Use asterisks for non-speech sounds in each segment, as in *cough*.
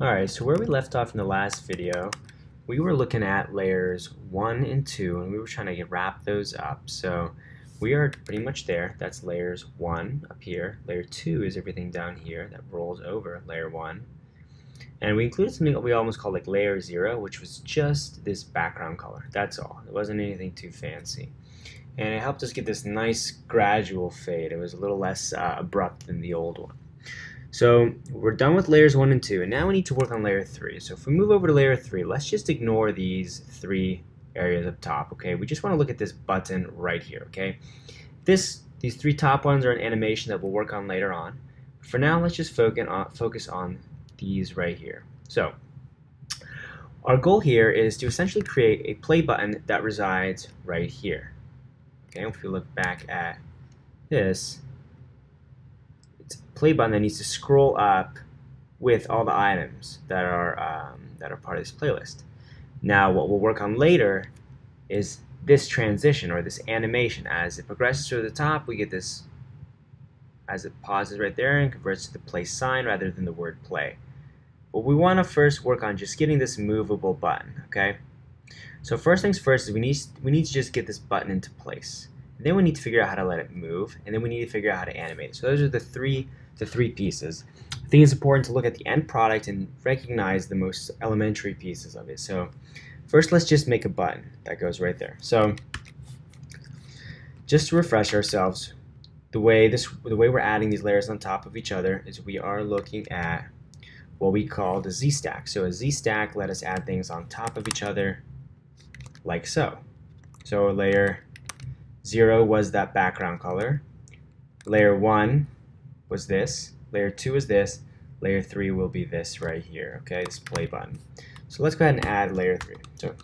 Alright, so where we left off in the last video, we were looking at layers 1 and 2, and we were trying to wrap those up. So we are pretty much there. That's layers 1 up here. Layer 2 is everything down here that rolls over layer 1. And we included something that we almost called like layer 0, which was just this background color. That's all. It wasn't anything too fancy. And it helped us get this nice gradual fade. It was a little less uh, abrupt than the old one. So we're done with layers 1 and 2, and now we need to work on layer 3. So if we move over to layer 3, let's just ignore these three areas up top, okay? We just want to look at this button right here, okay? This, These three top ones are an animation that we'll work on later on. For now, let's just focus on, focus on these right here. So our goal here is to essentially create a play button that resides right here. Okay, if we look back at this, play button that needs to scroll up with all the items that are um, that are part of this playlist. Now what we'll work on later is this transition or this animation. As it progresses to the top, we get this as it pauses right there and converts to the play sign rather than the word play. But we want to first work on just getting this movable button, okay? So first things first is we need, we need to just get this button into place. And then we need to figure out how to let it move, and then we need to figure out how to animate it. So those are the three the three pieces. I think it's important to look at the end product and recognize the most elementary pieces of it. So first let's just make a button that goes right there. So just to refresh ourselves, the way this the way we're adding these layers on top of each other is we are looking at what we call the z-stack. So a z-stack let us add things on top of each other like so. So layer 0 was that background color. Layer 1 was this, layer 2 is this, layer 3 will be this right here, okay, this play button. So let's go ahead and add layer 3. So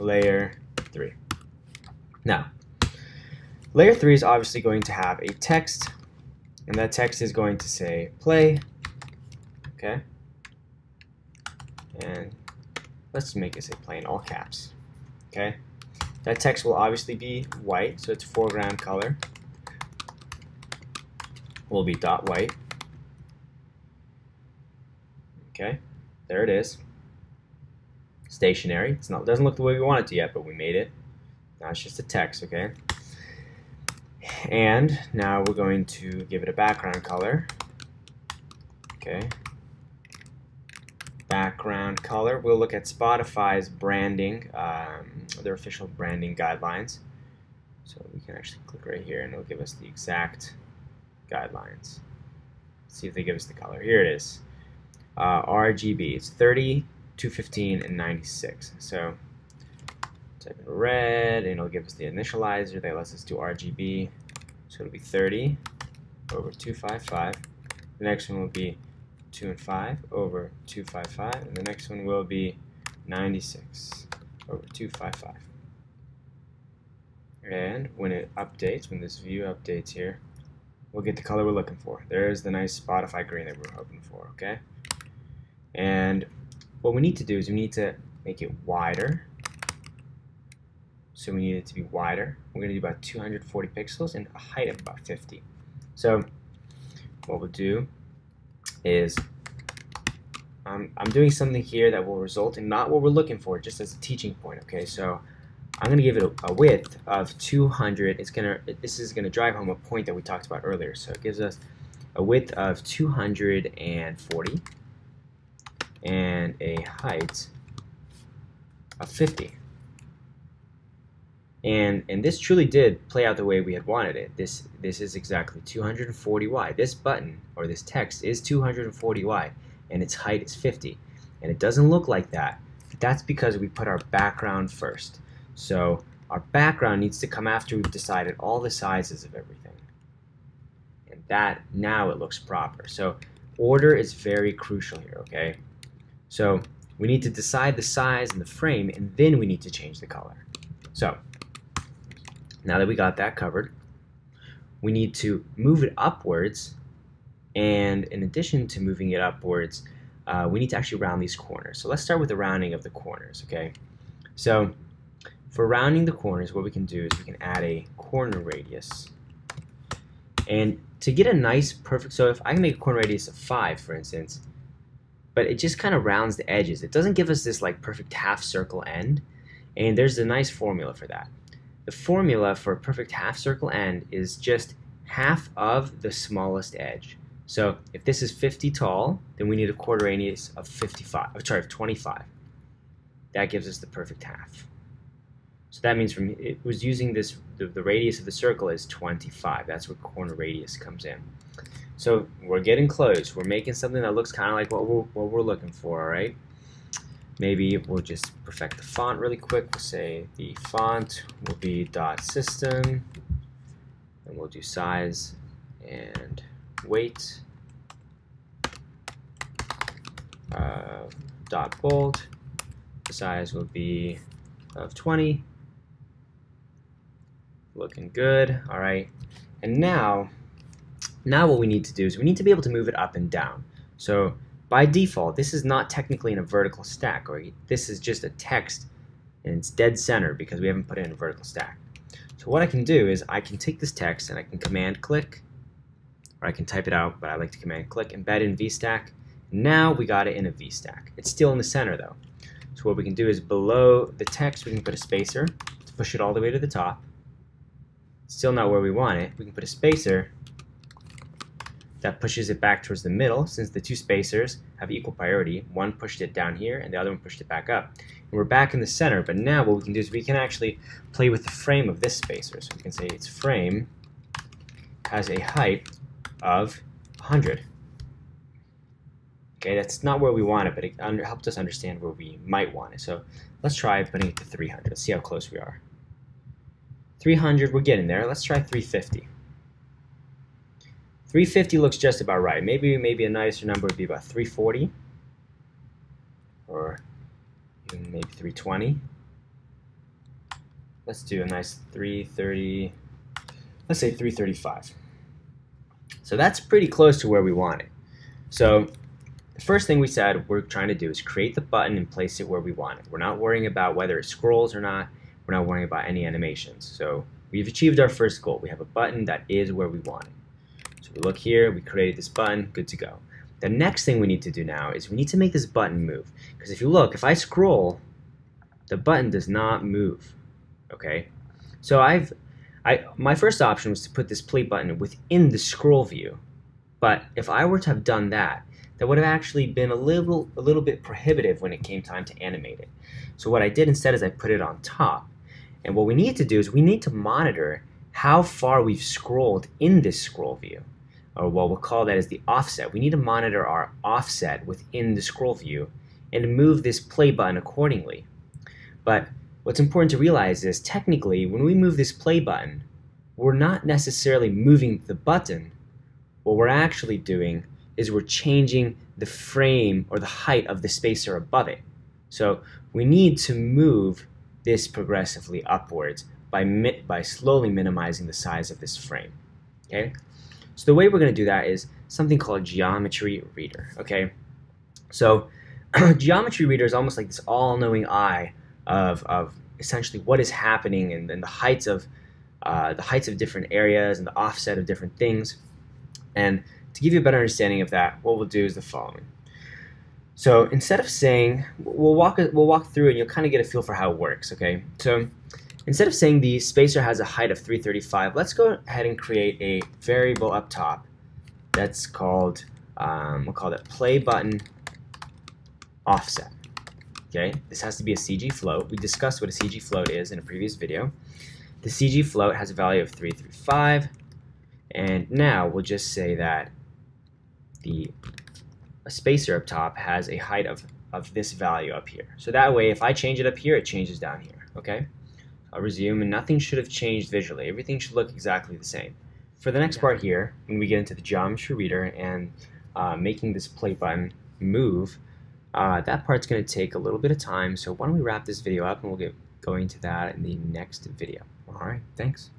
layer 3. Now, layer 3 is obviously going to have a text, and that text is going to say play, okay, and let's make it say play in all caps, okay. That text will obviously be white, so it's foreground color will be dot white. Okay, there it is. Stationary. It's not doesn't look the way we want it to yet, but we made it. Now it's just a text, okay? And now we're going to give it a background color. Okay. Background color. We'll look at Spotify's branding, um, their official branding guidelines. So we can actually click right here and it'll give us the exact guidelines. Let's see if they give us the color. Here it is. Uh, RGB. It's 30, 215, and 96. So type in red, and it'll give us the initializer that lets us do RGB. So it'll be 30 over 255. The next one will be 2 and 5 over 255. And the next one will be 96 over 255. And when it updates, when this view updates here, we'll get the color we're looking for. There's the nice Spotify green that we're hoping for, okay? And what we need to do is we need to make it wider. So we need it to be wider. We're going to do about 240 pixels and a height of about 50. So what we'll do is um, I'm doing something here that will result in not what we're looking for, just as a teaching point, okay? So I'm going to give it a, a, width of 200. It's going to this is going to drive home a point that we talked about earlier. So it gives us a width of 240 and a height of 50. And and this truly did play out the way we had wanted it. This this is exactly 240 wide. This button or this text is 240 wide and its height is 50. And it doesn't look like that. That's because we put our background first. So our background needs to come after we've decided all the sizes of everything. And that, now it looks proper. So order is very crucial here, okay? So we need to decide the size and the frame, and then we need to change the color. So now that we got that covered, we need to move it upwards, and in addition to moving it upwards, uh, we need to actually round these corners. So let's start with the rounding of the corners, okay? So for rounding the corners, what we can do is we can add a corner radius. And to get a nice perfect, so if I can make a corner radius of 5, for instance, but it just kind of rounds the edges. It doesn't give us this like perfect half circle end, and there's a nice formula for that. The formula for a perfect half circle end is just half of the smallest edge. So if this is 50 tall, then we need a corner radius of 55, oh, sorry, of 25. That gives us the perfect half. So that means from it was using this, the, the radius of the circle is 25. That's where corner radius comes in. So we're getting close. We're making something that looks kind of like what we're, what we're looking for, all right? Maybe we'll just perfect the font really quick. We'll say the font will be dot system, and we'll do size and weight uh, dot bold. The size will be of 20. Looking good. All right. And now, now what we need to do is we need to be able to move it up and down. So by default, this is not technically in a vertical stack, or this is just a text and it's dead center because we haven't put it in a vertical stack. So what I can do is I can take this text and I can command click, or I can type it out, but I like to command click, embed in VStack. Now we got it in a VStack. It's still in the center though. So what we can do is below the text we can put a spacer to push it all the way to the top. Still not where we want it. We can put a spacer that pushes it back towards the middle since the two spacers have equal priority. One pushed it down here and the other one pushed it back up. And we're back in the center, but now what we can do is we can actually play with the frame of this spacer. So we can say its frame has a height of 100. Okay, that's not where we want it, but it under, helped us understand where we might want it. So let's try putting it to 300. Let's see how close we are. 300, we're getting there. Let's try 350. 350 looks just about right. Maybe maybe a nicer number would be about 340 or maybe 320. Let's do a nice 330, let's say 335. So that's pretty close to where we want it. So the first thing we said we're trying to do is create the button and place it where we want it. We're not worrying about whether it scrolls or not. We're not worrying about any animations. So we've achieved our first goal. We have a button that is where we want it. So we look here, we created this button, good to go. The next thing we need to do now is we need to make this button move. Because if you look, if I scroll, the button does not move. Okay? So I've I my first option was to put this play button within the scroll view. But if I were to have done that, that would have actually been a little a little bit prohibitive when it came time to animate it. So what I did instead is I put it on top. And what we need to do is we need to monitor how far we've scrolled in this scroll view or what we'll call that as the offset. We need to monitor our offset within the scroll view and move this play button accordingly. But what's important to realize is technically when we move this play button, we're not necessarily moving the button. What we're actually doing is we're changing the frame or the height of the spacer above it. So we need to move this progressively upwards by, by slowly minimizing the size of this frame. Okay, so the way we're going to do that is something called Geometry Reader. Okay, so *clears throat* Geometry Reader is almost like this all-knowing eye of, of essentially what is happening and, and the heights of uh, the heights of different areas and the offset of different things. And to give you a better understanding of that, what we'll do is the following. So instead of saying, we'll walk we'll walk through and you'll kind of get a feel for how it works. Okay, so Instead of saying the spacer has a height of 335, let's go ahead and create a variable up top that's called, um, we'll call it play button offset. Okay, this has to be a CG float. We discussed what a CG float is in a previous video. The CG float has a value of 335, and now we'll just say that the spacer up top has a height of, of this value up here. So that way, if I change it up here, it changes down here, okay? I'll resume, and nothing should have changed visually. Everything should look exactly the same. For the next part here, when we get into the geometry reader and uh, making this play button move, uh, that part's going to take a little bit of time, so why don't we wrap this video up and we'll get going to that in the next video. Alright, thanks.